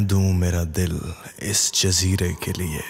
दूँ मेरा दिल इस जजीरे के लिए।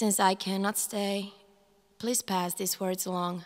Since I cannot stay, please pass these words along.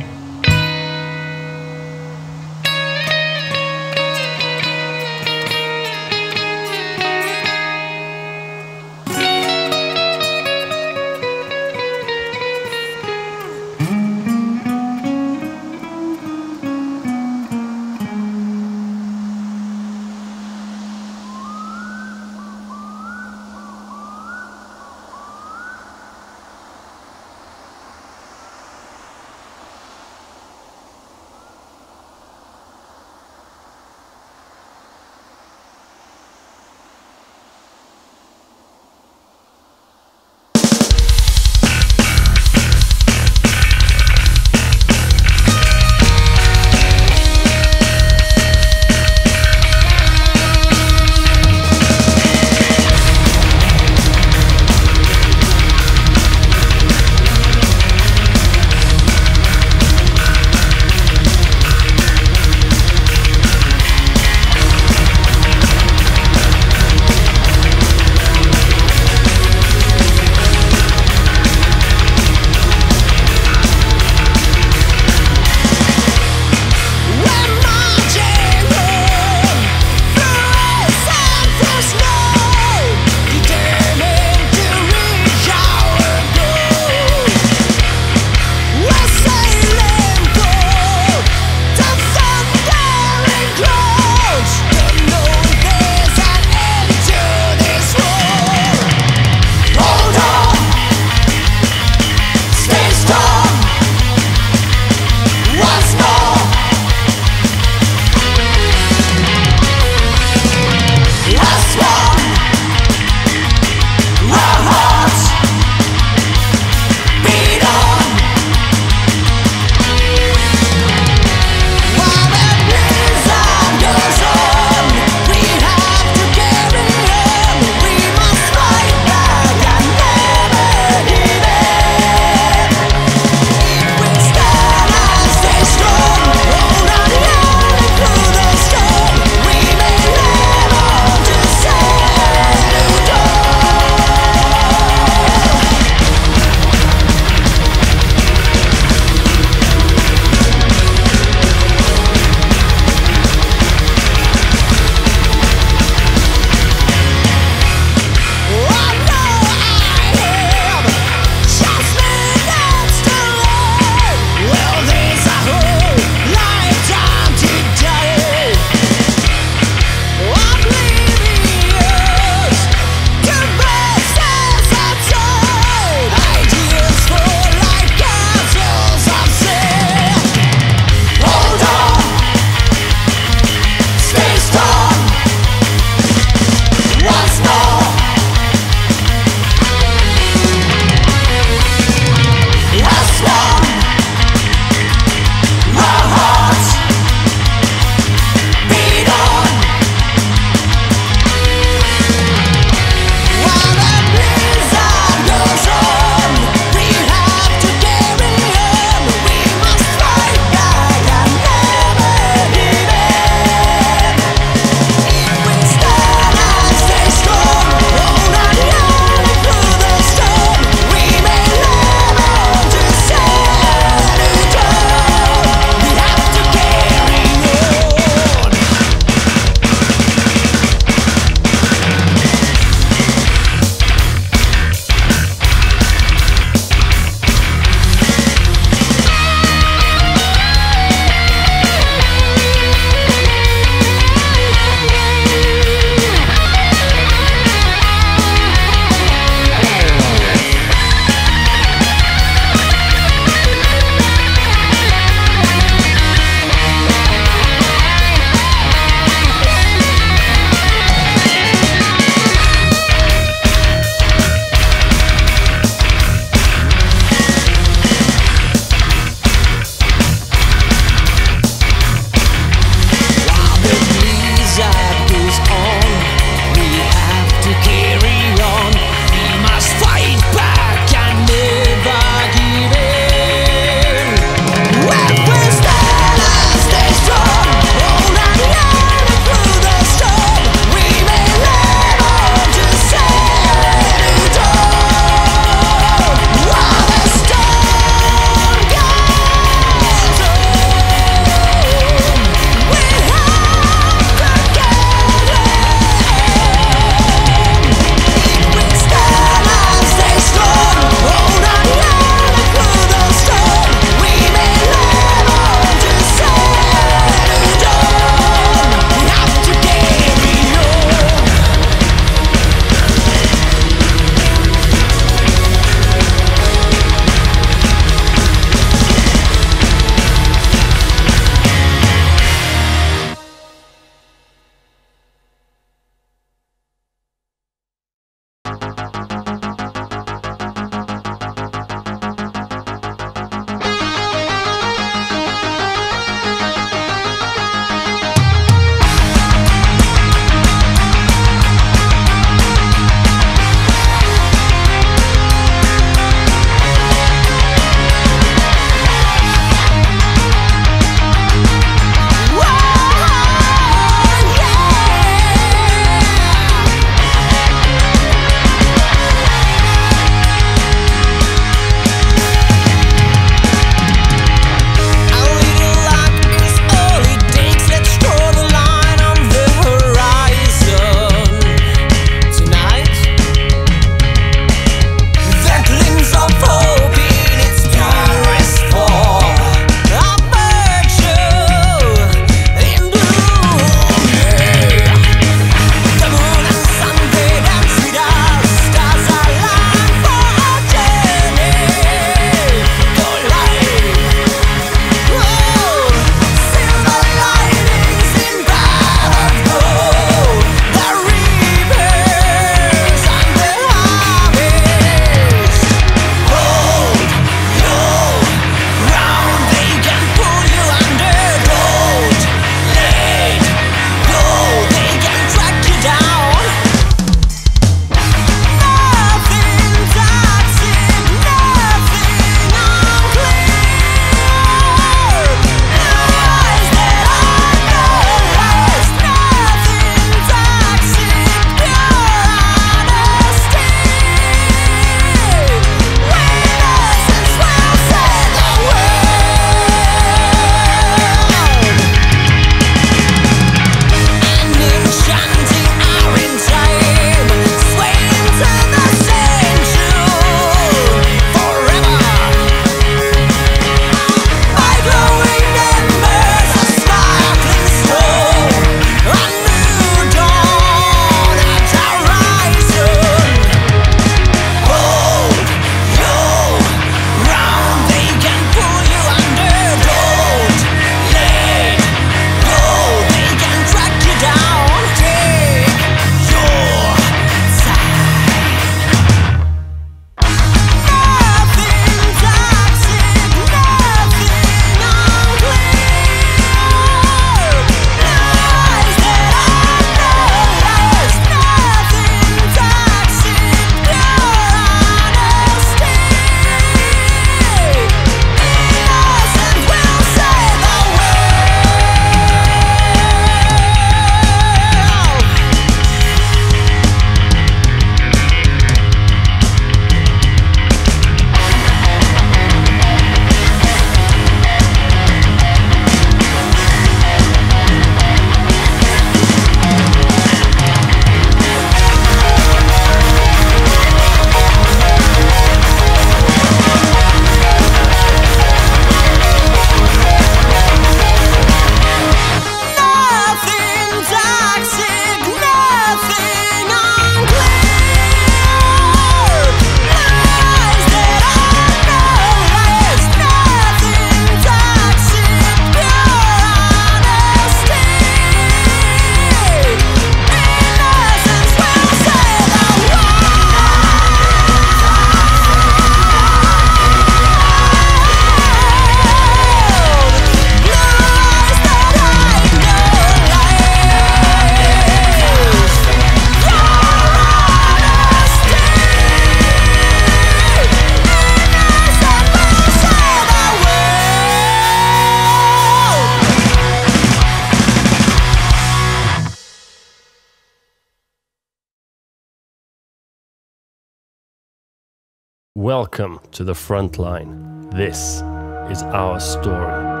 Welcome to the front line. This is our story.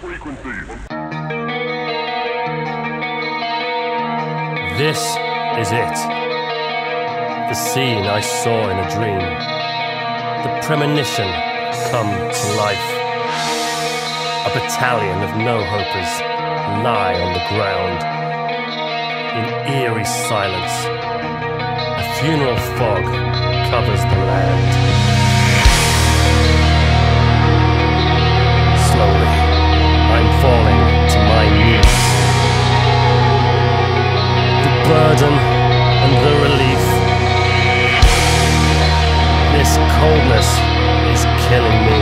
Frequencies. This is it. The scene I saw in a dream. The premonition come to life. A battalion of no-hopers lie on the ground in eerie silence. A funeral fog covers the land. Falling to my knees. The burden and the relief. This coldness is killing me.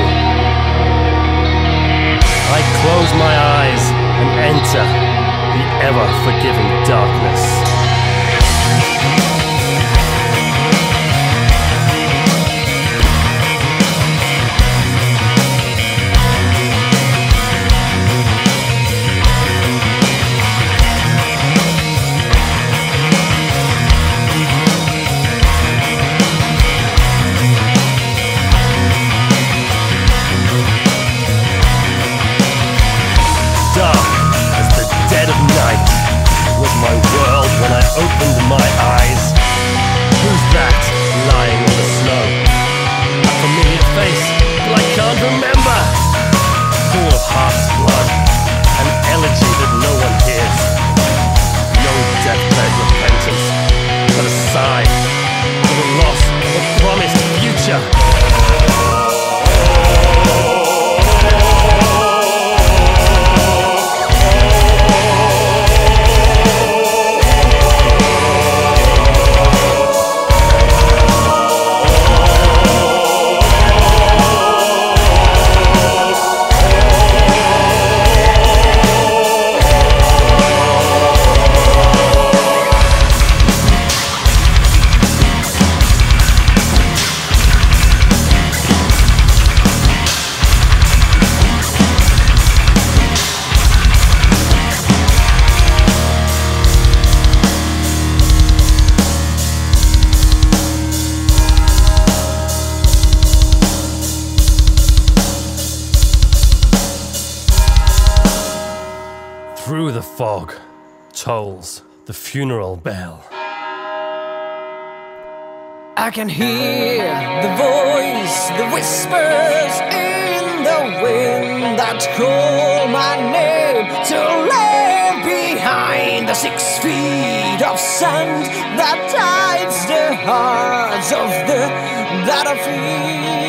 I close my eyes and enter the ever forgiving darkness. Funeral bell. I can hear the voice, the whispers in the wind that call my name to leave behind the six feet of sand that hides the hearts of the. Heartland